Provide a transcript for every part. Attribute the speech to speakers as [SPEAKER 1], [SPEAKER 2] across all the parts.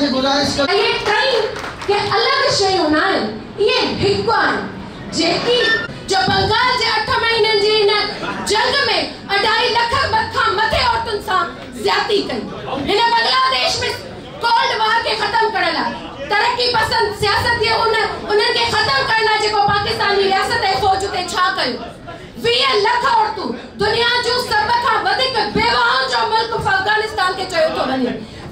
[SPEAKER 1] کی گزارش کر یہ کئی کہ الگ شے ہونا ہے یہ ہکوا ہے۔ جے کی جو بنگال جے اٹھ مہینے جی نہ، جنگ میں اڑائی لکھ بکھا متھے عورتن سا زیادتی کی ہن بنگلہ دیش میں کولڈ وار کے ختم کرنا ترقی پسند سیاست یہ ان ان کے ختم کرنا جے کو پاکستانی ریاست ہے، فوج تے چھا کر وی لکھ عورتوں، دنیا جو سب کا ودک بے وہاں جو ملک افغانستان کے چیو تو بنی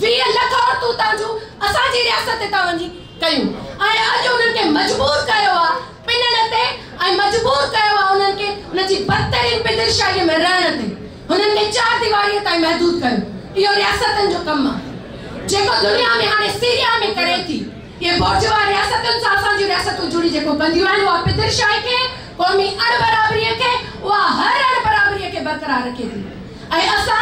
[SPEAKER 1] وی لکھ عدالتوں تانجو اساں جی ریاست تے تاں جی کیوں ائے اج انہن کے مجبور کیو ا پنن تے ائے مجبور کیو ا انہن کے ان جی بدترین پدرشاہی میں رہن تے انہن کے چار دیواری تے محدود کر یہ ریاست جو کم ا جے کو دنیا میں ہانے سیریا میں کرے تھی یہ بورجوا ریاست ان ساسان جی ریاست تو جڑی جے کو بندیو ہیں وہ پدرشاہی کے قومی ار برابری کے وہ ہر ار برابری کے برقرار رکھے تھی ائے اساں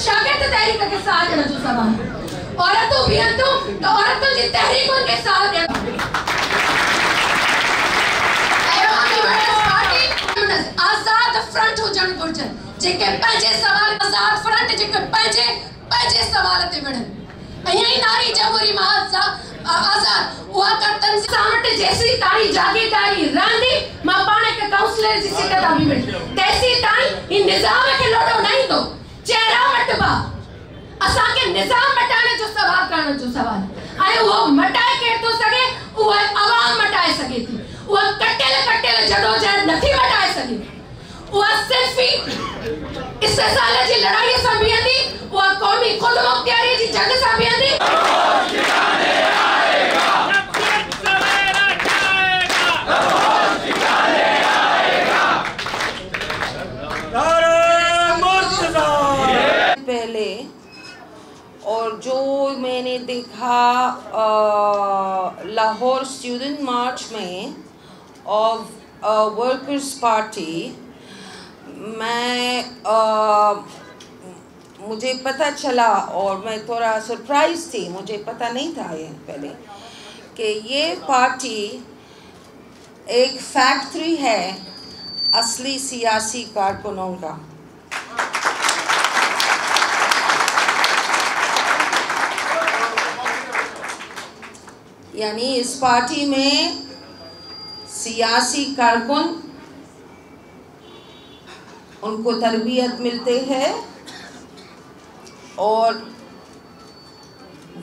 [SPEAKER 1] شاگرد تحریک کے ساتھ ہے نجو سبا عورتوں بھی ہیں تو عورتوں جی تحریک ان کے ساتھ ہے آزاد فرنٹ ہو جن گرجن جے کے پہنچے سوال آزاد فرنٹ جے کے پہنچے پہنچے سوال تے بڑھن یہی ناری جمہوری مہاد سا آزاد وہ کرتن سے سامٹ جیسی تاری جاگی تاری راندی ماں پانے کے کاؤنسلر جسی کا دابی بڑھن تیسی تاری ہی نظام کے لوڈو نہیں تو۔ چہرہ مٹبا اسا کے نظام مٹانے جو سوال کرنا جو سوال۔ آئے وہ مٹائے کے تو سکے، وہ عوام مٹائے سکے تھی۔ وہ کٹیل کٹیل جڑو جہاں نتی مٹائے سکے۔ وہ صرف ہی اس سے سالے جی لڑائی سمبھی ہیں تھی،
[SPEAKER 2] وہ قومی خود مختیاری جی جنگ سمبھی ہیں تھی۔ لاہور اسٹوڈنٹ مارچ میں ورکرس پارٹی میں مجھے پتہ چلا اور میں تھوڑا سرپرائز تھی، مجھے پتہ نہیں تھا یہ پہلے کہ یہ پارٹی ایک فیکٹری ہے، اصلی سیاسی کارکنوں کا۔ یعنی اس پارٹی میں سیاسی کارکن ان کو تربیت ملتے ہے اور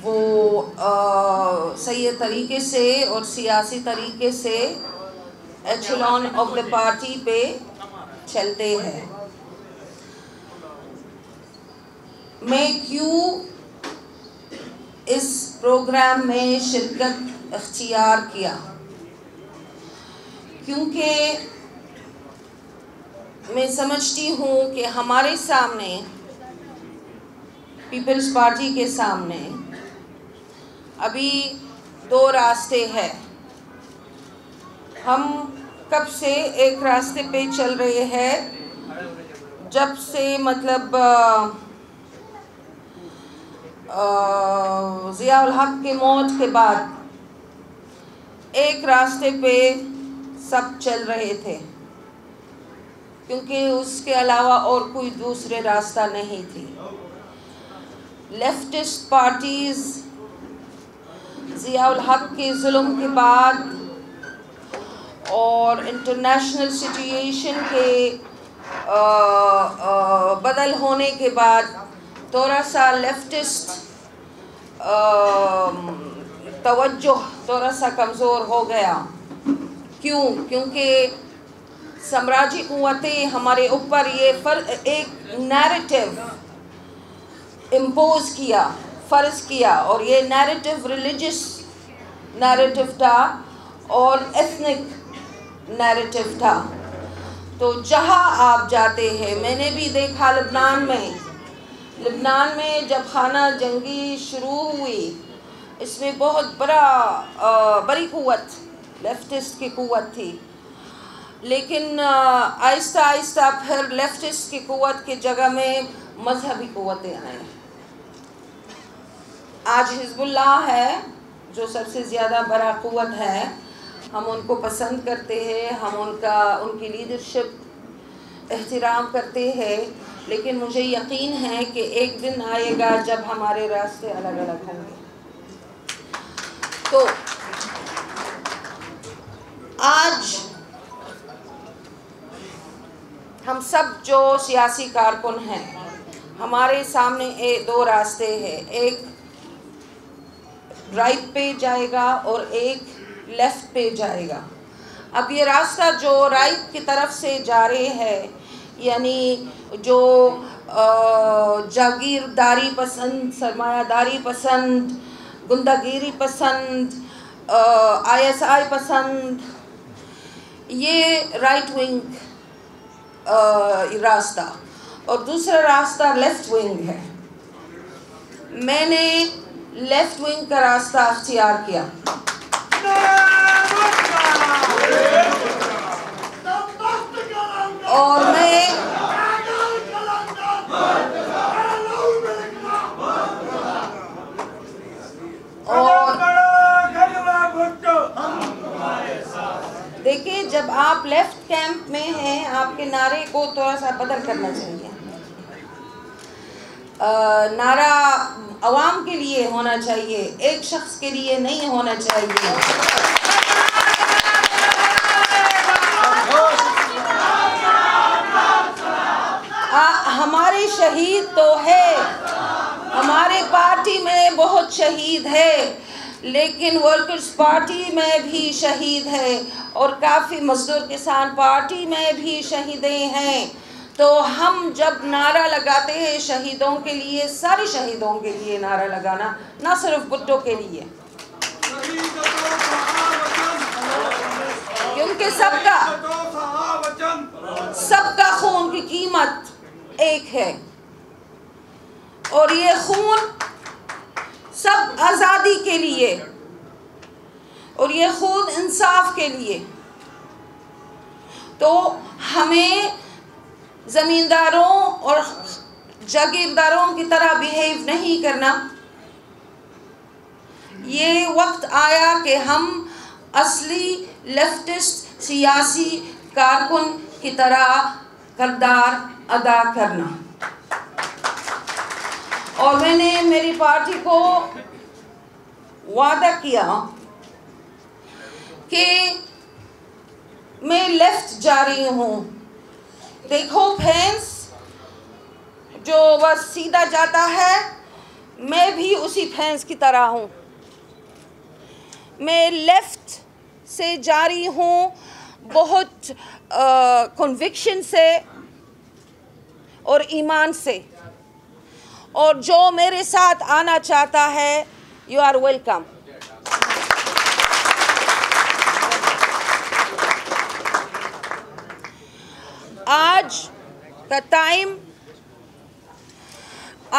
[SPEAKER 2] وہ صحیح طریقے سے اور سیاسی طریقے سے ایچلون آف دا پارٹی پہ چلتے ہیں۔ میں کیوں اس پروگرام میں شرکت اختیار کیا۔ کیونکہ میں سمجھتی ہوں کہ ہمارے سامنے، پیپلز پارٹی کے سامنے ابھی دو راستے ہیں۔ ہم کب سے ایک راستے پہ چل رہے ہیں؟ جب سے مطلب ضیاء الحق کی موت کے بعد ایک راستے پہ سب چل رہے تھے، کیونکہ اس کے علاوہ اور کوئی دوسرے راستہ نہیں تھی۔ لیفٹسٹ پارٹیز ضیاء الحق کے ظلم کے بعد اور انٹرنیشنل سچویشن کے بدل ہونے کے بعد تھوڑا سا لیفٹسٹ توجہ تھوڑا سا کمزور ہو گیا۔ کیوں؟ کیونکہ سمراجی قوتیں ہمارے اوپر یہ فر، ایک نیریٹو امپوز کیا، فرض کیا، اور یہ نیریٹو ریلیجس نیریٹو تھا اور ایتھنک نیریٹو تھا۔ تو جہاں آپ جاتے ہیں، میں نے بھی دیکھا لبنان میں۔ لبنان میں جب خانہ جنگی شروع ہوئی، اس میں بہت بڑا بڑی قوت لیفٹسٹ کی قوت تھی۔ لیکن آہستہ آہستہ پھر لیفٹسٹ کی قوت کی جگہ میں مذہبی قوتیں آئیں۔ آج حزب اللہ ہے، جو سب سے زیادہ بڑا قوت ہے، ہم ان کو پسند کرتے ہیں، ہم ان کا، ان کی لیڈرشپ احترام کرتے ہیں۔ لیکن مجھے یقین ہے کہ ایک دن آئے گا جب ہمارے راستے الگ الگ ہوں گے۔ تو آج ہم سب جو سیاسی کارکن ہیں، ہمارے سامنے دو راستے ہیں۔ ایک رائٹ پہ جائے گا اور ایک لیفٹ پہ جائے گا۔ اب یہ راستہ جو رائٹ کی طرف سے جا رہے ہے یعنی جو جاگیرداری پسند سرمایہ داری پسند، گندگیری پسند آئی ایس آئی پسند، یہ رائٹ ونگ راستہ۔ اور دوسرا راستہ لیفٹ ونگ ہے۔ میں نے لیفٹ ونگ کا راستہ اختیار کیا۔ اور میں دیکھیے جب آپ لیفٹ کیمپ میں ہیں، آپ کے نعرے کو تھوڑا سا بدل کرنا چاہیے۔ نعرہ عوام کے لیے ہونا چاہیے، ایک شخص کے لیے نہیں ہونا چاہیے۔ ہمارے شہید تو ہے، ہمارے پارٹی میں بہت شہید ہے، لیکن ورکرز پارٹی میں بھی شہید ہے۔ اور کافی مزدور کسان پارٹی میں بھی شہیدیں ہیں۔ تو ہم جب نعرہ لگاتے ہیں شہیدوں کے لیے سارے شہیدوں کے لیے نعرہ لگانا، نہ صرف بٹوں کے لیے۔ کیونکہ سب کا سب کا خون کی قیمت ایک ہے۔ اور یہ خون سب آزادی کے لیے اور یہ خود انصاف کے لیے۔ تو ہمیں زمینداروں اور جاگیرداروں کی طرح بیہیو نہیں کرنا۔ یہ وقت آیا کہ ہم اصلی لیفٹسٹ سیاسی کارکن کی طرح کردار ادا کرنا۔ اور میں نے میری پارٹی کو وعدہ کیا کہ میں لیفٹ جا رہی ہوں۔ دیکھو پھینس جو بس سیدھا جاتا ہے، میں بھی اسی پھینس کی طرح ہوں۔ میں لیفٹ سے جاری ہوں، بہت کنوکشن سے اور ایمان سے۔ اور جو میرے ساتھ آنا چاہتا ہے یو آر ویلکم آج کا ٹائم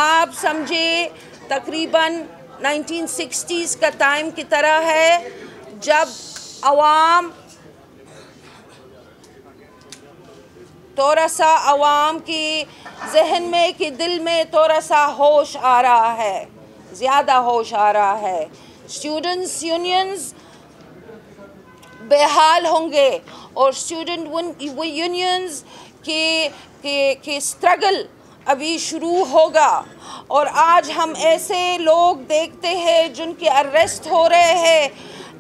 [SPEAKER 2] آپ سمجھے تقریباً نائنٹین سکسٹیز کا ٹائم کی طرح ہے جب عوام تھوڑا سا عوام کی ذہن میں کہ دل میں تھوڑا سا ہوش آ رہا ہے، زیادہ ہوش آ رہا ہے۔ اسٹوڈنٹس یونینز بے حال ہوں گے اور اسٹوڈنٹ یونینز کے اسٹرگل ابھی شروع ہوگا۔ اور آج ہم ایسے لوگ دیکھتے ہیں جن کے اریسٹ ہو رہے ہیں۔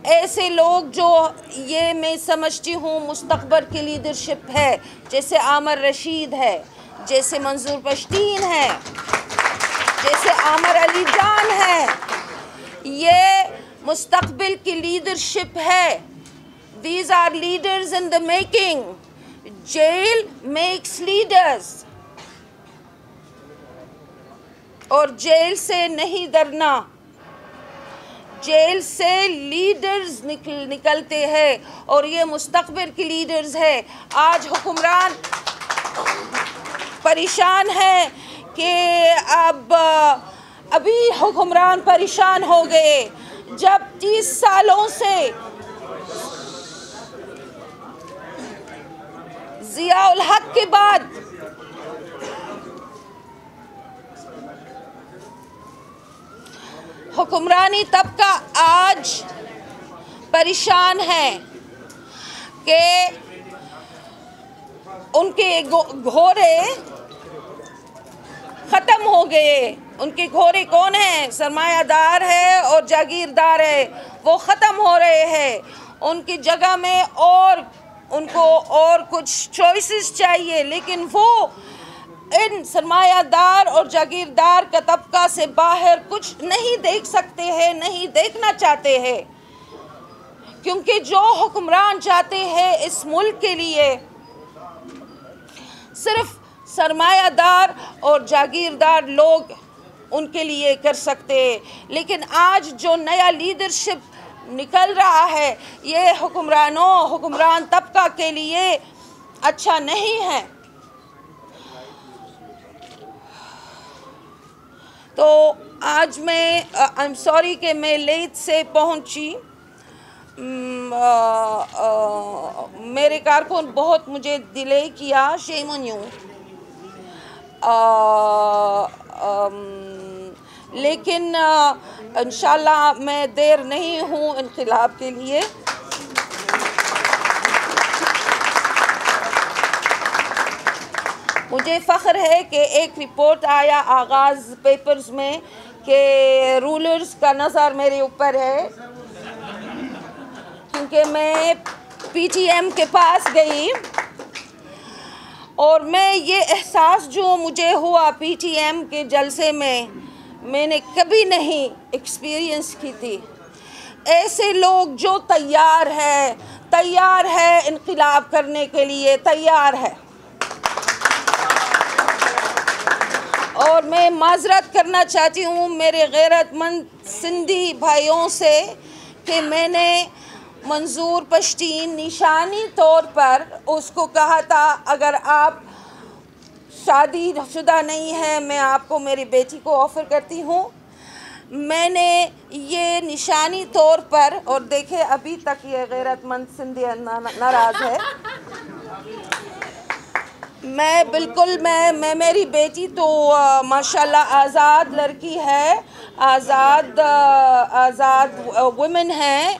[SPEAKER 2] ایسے لوگ جو یہ میں سمجھتی ہوں مستقبل کی لیڈرشپ ہے۔ جیسے عامر رشید ہے، جیسے منظور پشتین ہے، جیسے عامر علی جان ہے۔ یہ مستقبل کی لیڈرشپ ہے۔ These are leaders in the making jail makes leaders اور جیل سے نہیں ڈرنا جیل سے لیڈرز نکل نکلتے ہیں اور یہ مستقبل کی لیڈرز ہے آج حکمران پریشان ہے کہ اب، ابھی حکمران پریشان ہو گئے. جب تیس سالوں سے ضیاء الحق کے بعد حکمرانی طبقہ آج پریشان ہے کہ ان کے گھوڑے ختم ہو گئے۔ ان کے گھوڑے کون ہیں؟ سرمایہ دار ہے اور جاگیردار ہے۔ وہ ختم ہو رہے ہیں۔ ان کی جگہ میں اور ان کو اور کچھ چوائسز چاہیے، لیکن وہ ان سرمایہ دار اور جاگیردار کا طبقہ سے باہر کچھ نہیں دیکھ سکتے ہیں، نہیں دیکھنا چاہتے ہیں۔ کیونکہ جو حکمران چاہتے ہیں اس ملک کے لیے، صرف سرمایہ دار اور جاگیردار لوگ ان کے لیے کر سکتے ہیں۔ لیکن آج جو نیا لیڈرشپ نکل رہا ہے۔ یہ حکمرانوں، حکمران طبقہ کے لیے اچھا نہیں ہے۔ تو آج میں ایم سوری کہ میں لیٹ سے پہنچی۔ میرے کارکن بہت مجھے ڈیلے کیا شیمن یوں لیکن انشاءاللہ میں دیر نہیں ہوں انقلاب کے لیے۔ مجھے فخر ہے کہ ایک رپورٹ آیا آغاز پیپرز میں کہ رولرز کا نظر میرے اوپر ہے۔ کیونکہ میں پی ٹی ایم کے پاس گئی۔ اور میں یہ احساس جو مجھے ہوا پی ٹی ایم کے جلسے میں میں نے کبھی نہیں ایکسپیرینس کی تھی۔ ایسے لوگ جو تیار ہے تیار ہے انقلاب کرنے کے لیے، تیار ہے۔ اور میں معذرت کرنا چاہتی ہوں میرے غیرت مند سندھی بھائیوں سے کہ میں نے منظور پشتین نشانی طور پر اس کو کہا تھا، اگر آپ شادی شدہ نہیں ہے، میں آپ کو میری بیٹی کو آفر کرتی ہوں۔ میں نے یہ نشانی طور پر، اور دیکھے ابھی تک یہ غیرت مند سندھی ناراض ہے۔ میں بالکل، میں میں میری بیٹی تو ماشاءاللہ آزاد لڑکی ہے۔ آزاد آزاد ویمن ہیں۔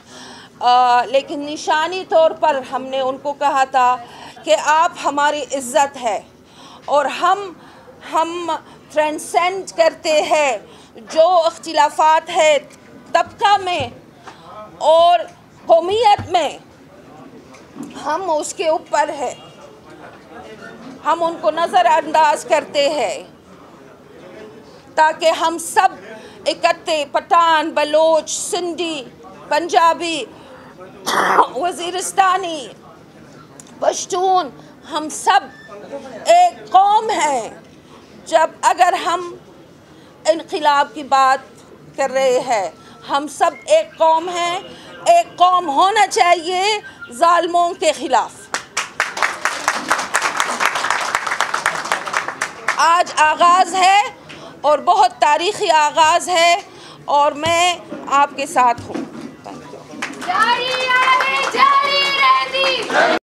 [SPEAKER 2] لیکن نشانی طور پر ہم نے ان کو کہا تھا کہ آپ ہماری عزت ہے۔ اور ہم ہم ٹرانسینڈ کرتے ہیں جو اختلافات ہے طبقہ میں اور قومیت میں۔ ہم اس کے اوپر ہے ہم ان کو نظر انداز کرتے ہیں۔ تاکہ ہم سب اکٹھے، پٹھان، بلوچ، سندھی، پنجابی، وزیرستانی، پشتون، ہم سب ایک قوم ہیں۔ جب اگر ہم انقلاب کی بات کر رہے ہیں، ہم سب ایک قوم ہیں۔ ایک قوم ہونا چاہیے ظالموں کے خلاف۔ آج آغاز ہے اور بہت تاریخی آغاز ہے اور میں آپ کے ساتھ ہوں۔